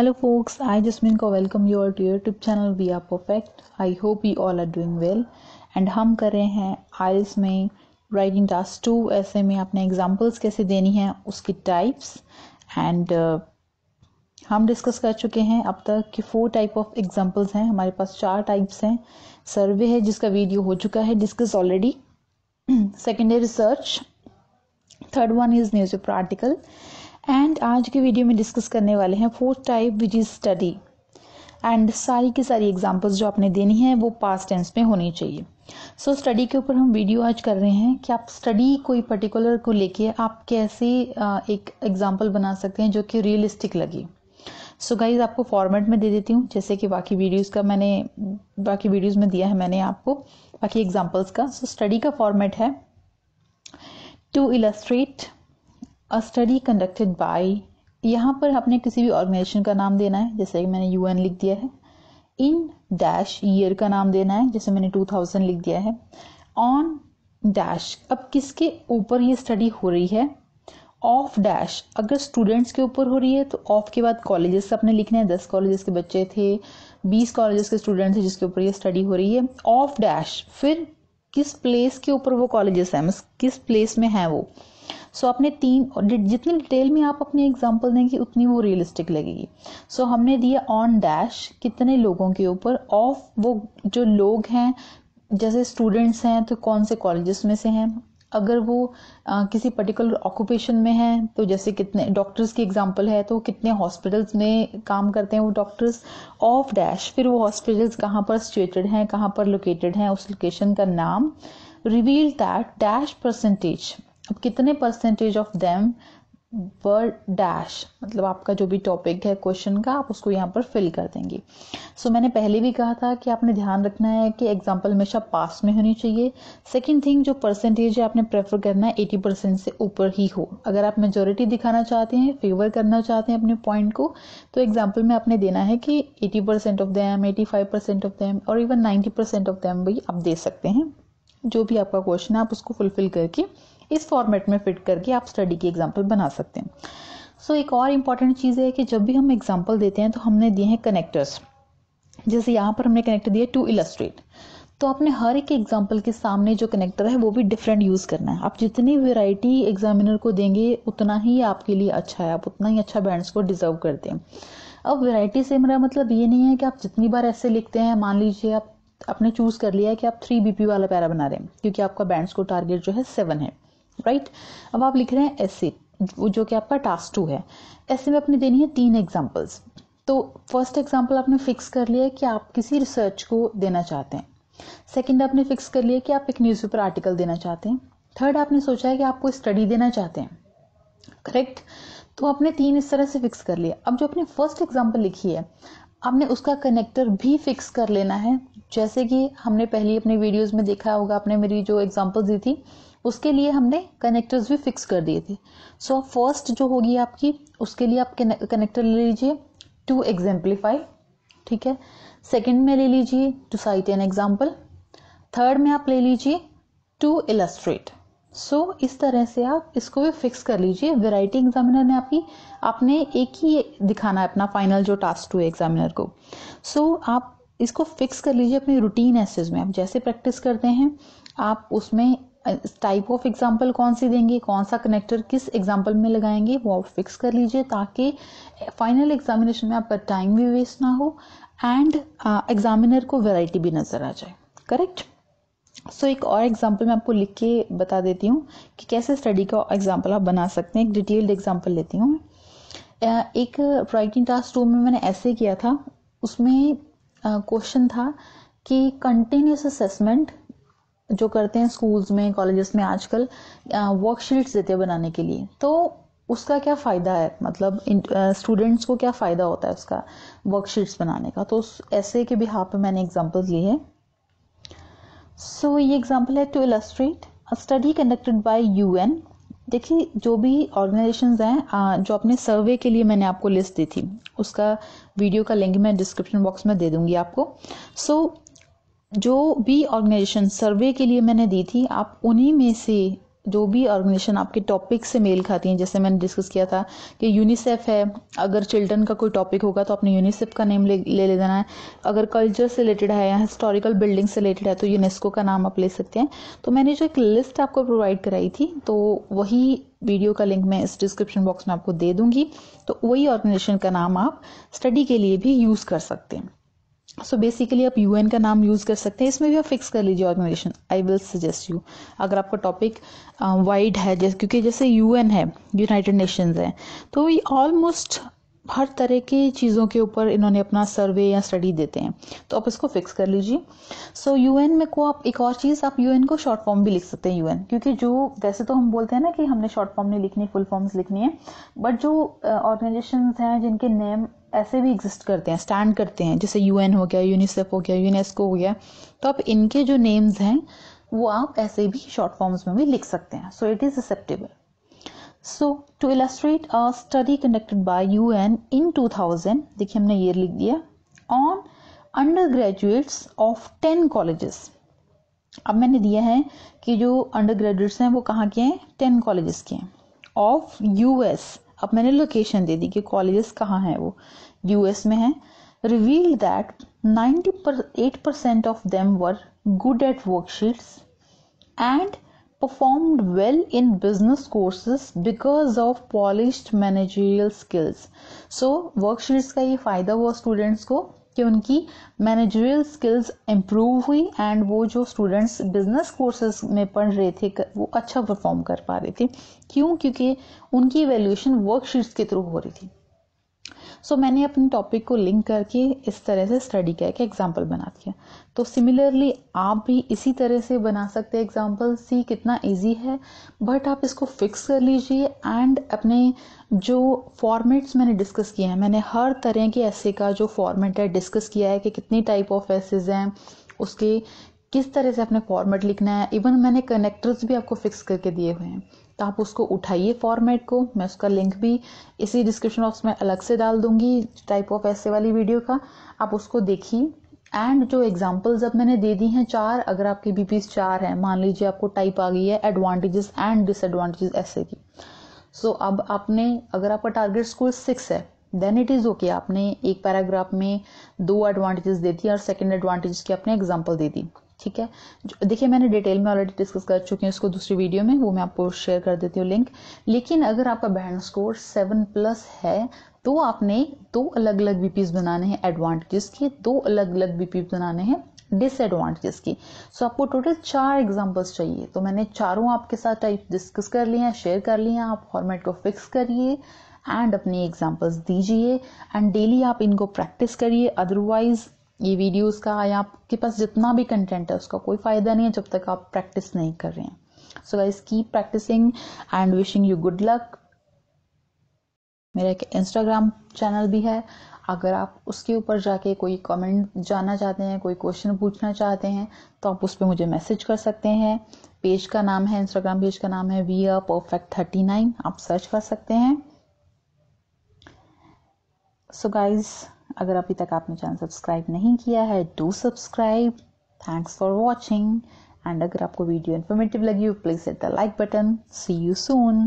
Hello folks, I Jasmine को welcome you all to your YouTube channel We Are Perfect. I hope you all are doing well. And हम कर रहे हैं आइल्स में writing task to ऐसे में आपने एग्जांपल्स कैसे देनी है उसकी टाइप्स एंड uh, हम डिस्कस कर चुके हैं अब तक कि फोर टाइप ऑफ़ एग्जांपल्स हैं. हमारे पास चार टाइप्स हैं. सर्वे है जिसका वीडियो हो चुका है. डिस्कस ऑलरेडी सेकेंड है research third one is news paper article and आज के वीडियो में डिस्कस करने वाले हैं fourth type which is study and सारी की सारी एग्जांपल्स जो आपने देनी है वो पास्ट टेंस में होनी चाहिए। सो so, स्टडी के ऊपर हम वीडियो आज कर रहे हैं कि आप स्टडी कोई पर्टिकुलर को लेके आप कैसे एक एग्जांपल बना सकते हैं जो कि रियलिस्टिक लगे। सो so गाइज़ आपको फॉर्मेट में दे देती हूँ जैसे कि बाकी वीडियोस का मैंने बाकी वीडियोस में दिया है मैंने आपको बाकी एग्जांपल्स का। सो so, स्टडी का फॉर्मेट है to illustrate a study conducted by यहाँ पर आपने किसी भी ऑर्गेनाइजेशन का नाम देना है, जैसे कि मैंने यूएन लिख दिया है। इन डैश ईयर का नाम देना है, जैसे मैंने 2000 लिख दिया है। ऑन डैश अब किसके ऊपर ये स्टडी हो रही है? ऑफ़ डैश अगर स्टूडेंट्स के ऊपर हो रही है तो ऑफ़ के बाद कॉलेजेस अपने लिखने हैं। दस कॉलेजेस के बच्चे थे, बीस कॉलेजेस के स्टूडेंट्स थे जिसके ऊपर ये स्टडी हो रही है। ऑफ़ डैश फिर किस प्लेस के ऊपर वो कॉलेजेस हैं? किस प्लेस में है वो? सो so, आपने तीन जितनी डिटेल में आप अपनी एग्ज़ाम्पल देंगे उतनी वो रियलिस्टिक लगेगी। सो so, हमने दिया ऑन डैश कितने लोगों के ऊपर ऑफ़ वो जो लोग हैं जैसे स्टूडेंट्स हैं तो कौन से कॉलेजेस में से हैं? अगर वो आ, किसी पर्टिकुलर ऑक्यूपेशन में है तो जैसे कितने डॉक्टर्स की एग्जांपल है तो कितने हॉस्पिटल्स में काम करते हैं वो डॉक्टर्स ऑफ़ डैश फिर वो हॉस्पिटल्स कहाँ पर सिचुएटेड हैं कहाँ पर लोकेटेड हैं उस लोकेशन का नाम। रिवील दैट डैश परसेंटेज अब कितने percentage of them were dash मतलब आपका जो भी टॉपिक है क्वेश्चन का आप उसको यहाँ पर फिल कर देंगे। सो so, मैंने पहले भी कहा था कि आपने ध्यान रखना है कि एग्ज़ाम्पल हमेशा पास में होनी चाहिए। सेकेंड थिंग जो परसेंटेज है आपने प्रेफर करना है एटी परसेंट से ऊपर ही हो। अगर आप मेजोरिटी दिखाना चाहते हैं फेवर करना चाहते हैं अपने पॉइंट को तो एग्ज़ाम्पल में आपने देना है कि eighty percent of them eighty five percent of them और even ninety percent of them भी आप दे सकते हैं। जो भी आपका क्वेश्चन है आप उसको फुलफिल करके इस फॉर्मेट में फिट करके आप स्टडी की एग्ज़ाम्पल बना सकते हैं। सो so, एक और इंपॉर्टेंट चीज़ है कि जब भी हम एग्ज़ाम्पल देते हैं तो हमने दिए हैं कनेक्टर्स जैसे यहाँ पर हमने कनेक्टर दिए टू इलस्ट्रेट तो आपने हर एक एग्ज़ाम्पल के सामने जो कनेक्टर है वो भी डिफरेंट यूज़ करना है। आप जितनी वेराइटी एग्जामिनर को देंगे उतना ही आपके लिए अच्छा है। आप उतना ही अच्छा बैंड्स को डिजर्व करते हैं। अब वेराइटी से मेरा मतलब ये नहीं है कि आप जितनी बार ऐसे लिखते हैं मान लीजिए आप आपने चूज़ कर लिया है कि आप थ्री बीपी वाला पैरा बना रहे हैं क्योंकि आपका बैंड्स को टारगेट जो है सेवन है। राइट? अब आप लिख रहे हैं ऐसे वो जो कि आपका टास्क टू है। ऐसे में अपनी देनी है तीन एग्जाम्पल्स तो फ़र्स्ट एग्ज़ाम्पल आपने फिक्स कर लिया है कि आप किसी रिसर्च को देना चाहते हैं। सेकंड आपने फिक्स कर लिया कि आप एक न्यूज़पेपर आर्टिकल देना चाहते हैं। थर्ड आपने सोचा है कि आपको स्टडी देना चाहते हैं। करेक्ट तो आपने तीन इस तरह से फिक्स कर लिया अब जो आपने फ़र्स्ट एग्ज़ाम्पल लिखी है आपने उसका कनेक्टर भी फिक्स कर लेना है। जैसे कि हमने पहले अपने वीडियोस में देखा होगा आपने मेरी जो एग्जांपल दी थी उसके लिए हमने कनेक्टर्स भी फिक्स कर दिए थे। सो so, फ़र्स्ट जो होगी आपकी उसके लिए आप कनेक्टर ले लीजिए टू एग्जाम्पलीफाई ठीक है? सेकंड में ले लीजिए to cite an example third में आप ले लीजिए टू इलस्ट्रेट सो so, इस तरह से आप इसको भी फिक्स कर लीजिए। वेराइटी एग्जामिनर ने आपकी आपने एक ही दिखाना है अपना फाइनल जो टास्क टू एग्जामिनर को। सो so, आप इसको फिक्स कर लीजिए अपनी रूटीन एसेज में। आप जैसे प्रैक्टिस करते हैं आप उसमें टाइप ऑफ़ एग्ज़ाम्पल कौन सी देंगे कौन सा कनेक्टर किस एग्ज़ाम्पल में लगाएँगे वो आप फिक्स कर लीजिए ताकि फाइनल एग्जामिनेशन में आपका टाइम भी वेस्ट ना हो एंड एग्जामिनर को वेराइटी भी नज़र आ जाए। करेक्ट सो so, एक और एग्ज़ाम्पल मैं आपको लिख के बता देती हूँ कि कैसे स्टडी का एग्ज़ाम्पल आप बना सकते हैं। एक डिटेल्ड एग्ज़ाम्पल लेती हूँ। एक राइटिंग टास्क टू में मैंने ऐसे किया था। उसमें क्वेश्चन था कि कंटिन्यूस असेसमेंट जो करते हैं स्कूल्स में कॉलेजेस में आजकल वर्कशीट्स देते हैं बनाने के लिए। तो उसका क्या फ़ायदा है? मतलब स्टूडेंट्स को क्या फ़ायदा होता है उसका वर्कशीट्स बनाने का? तो ऐसे के भी हाँ पे मैंने एग्जाम्पल्स लिए हैं। सो so, ये एग्ज़ाम्पल है to illustrate study conducted by U N देखिए जो भी ऑर्गेनाइजेशन हैं जो अपने सर्वे के लिए मैंने आपको लिस्ट दी थी उसका वीडियो का लिंक मैं डिस्क्रिप्शन बॉक्स में दे दूँगी आपको. सो so, जो भी ऑर्गेनाइजेशन सर्वे के लिए मैंने दी थी आप उन्हीं में से जो भी ऑर्गेनाइजेशन आपके टॉपिक से मेल खाती हैं, जैसे मैंने डिस्कस किया था कि यूनिसेफ है, अगर चिल्ड्रन का कोई टॉपिक होगा तो आपने यूनिसेफ का नेम ले ले देना है। अगर कल्चर से रिलेटेड है या हिस्टोरिकल बिल्डिंग से रिलेटेड है तो यूनेस्को का नाम आप ले सकते हैं। तो मैंने जो एक लिस्ट आपको प्रोवाइड कराई थी तो वही वीडियो का लिंक मैं इस डिस्क्रिप्शन बॉक्स में आपको दे दूँगी। तो वही ऑर्गेनाइजेशन का नाम आप स्टडी के लिए भी यूज़ कर सकते हैं। सो so बेसिकली आप यूएन का नाम यूज़ कर सकते हैं। इसमें भी आप फिक्स कर लीजिए organization I will suggest you अगर आपका टॉपिक वाइड है, जैसे, क्योंकि जैसे यूएन है यूनाइटेड नेशंस है तो ये ऑलमोस्ट हर तरह की चीज़ों के ऊपर इन्होंने अपना सर्वे या स्टडी देते हैं। तो आप इसको फिक्स कर लीजिए। सो यूएन में को आप, एक और चीज़, आप यूएन को शॉर्ट फॉर्म भी लिख सकते हैं यूएन क्योंकि जो, वैसे तो हम बोलते हैं ना कि हमने शॉर्ट फॉर्म नहीं लिखनी फुल फॉर्म्स लिखनी है। बट जो ऑर्गेनाइजेशन हैं, जिनके नेम ऐसे भी एग्जिस्ट करते हैं स्टैंड करते हैं, जैसे यूएन हो गया यूनिसेफ हो गया यूनेस्को हो गया तो आप इनके जो नेम्स हैं, वो आप ऐसे भी शॉर्ट फॉर्म्स में भी लिख सकते हैं so it is acceptable so to illustrate a study conducted by UN in 2000 देखिए हमने ये लिख दिया on undergraduates of ten colleges अब मैंने दिया है कि जो अंडर ग्रेजुएट्स हैं, वो कहाँ के हैं? टेन कॉलेजेस के हैं. ऑफ़ यूएस अब मैंने लोकेशन दे दी कि कॉलेजेस कहाँ हैं वो? यूएस में हैं। Revealed that ninety eight percent of them were good at worksheets and performed well in business courses because of polish managerial skills so worksheets का ये फ़ायदा हुआ स्टूडेंट्स को कि उनकी मैनेजरियल स्किल्स इम्प्रूव हुई एंड वो जो स्टूडेंट्स बिज़नेस कोर्सेज में पढ़ रहे थे वो अच्छा परफॉर्म कर पा रहे थे। क्यों? क्योंकि उनकी वैल्यूएशन वर्कशीट्स के थ्रू हो रही थी। सो so, मैंने अपने टॉपिक को लिंक करके इस तरह से स्टडी किया कि एग्ज़ाम्पल बना दिया। तो सिमिलरली आप भी इसी तरह से बना सकते हैं एग्ज़ाम्पल सी कितना इजी है बट आप इसको फिक्स कर लीजिए एंड अपने जो फॉर्मेट्स मैंने डिस्कस किए हैं मैंने हर तरह के ऐसे का जो फॉर्मेट है डिस्कस किया है कि कितनी टाइप ऑफ़ ऐसेज हैं उसके किस तरह से अपने फॉर्मेट लिखना है? इवन मैंने कनेक्टर्स भी आपको फिक्स करके दिए हुए हैं। तो आप उसको उठाइए फॉर्मेट को। मैं उसका लिंक भी इसी डिस्क्रिप्शन बॉक्स में अलग से डाल दूँगी टाइप ऑफ़ ऐसे वाली वीडियो का। आप उसको देखिए। एंड जो एग्जाम्पल्स अब मैंने दे दी हैं चार अगर आपकी बीपीज चार है मान लीजिए आपको टाइप आ गई है एडवांटेजेस एंड डिसएडवांटेजेस ऐसे की। सो so, अब आपने अगर आपका टारगेट स्कोर सिक्स है देन इट इज़ ओके आपने एक पैराग्राफ में दो एडवांटेजेस दे दी और सेकेंड एडवांटेज की आपने एग्ज़ाम्पल दे दी। ठीक है? देखिए मैंने डिटेल में ऑलरेडी डिस्कस कर चुकी हूँ इसको दूसरी वीडियो में वो मैं आपको शेयर कर देती हूँ लिंक लेकिन अगर आपका बैंड स्कोर सेवन प्लस है तो आपने दो अलग अलग बीपीज बनाने हैं एडवांटेजेस के दो अलग अलग बीपीज बनाने हैं डिसएडवांटेजेस की. सो so, आपको टोटल चार एग्जांपल्स चाहिए. तो मैंने चारों आपके साथ टाइप डिस्कस कर लिए हैं शेयर कर लिए हैं आप फॉर्मेट को फिक्स करिए एंड अपनी एग्जांपल्स दीजिए एंड डेली आप इनको प्रैक्टिस करिए. अदरवाइज़ ये वीडियोस का या आपके पास जितना भी कंटेंट है, उसका कोई फ़ायदा नहीं है जब तक आप प्रैक्टिस नहीं कर रहे हैं। So guys keep practising and wishing you good luck मेरा एक इंस्टाग्राम चैनल भी है। अगर आप उसके ऊपर जाके कोई कमेंट जानना चाहते हैं, कोई क्वेश्चन पूछना चाहते हैं तो आप उस पर मुझे मैसेज कर सकते हैं। पेज का नाम है इंस्टाग्राम पेज का नाम है we are perfect thirty nine आप सर्च कर सकते हैं। सो so गाइज़ अगर अभी तक आपने चैनल सब्सक्राइब नहीं किया है do subscribe thanks for watching and अगर आपको वीडियो इन्फॉर्मेटिव लगी हो please hit the like button see you soon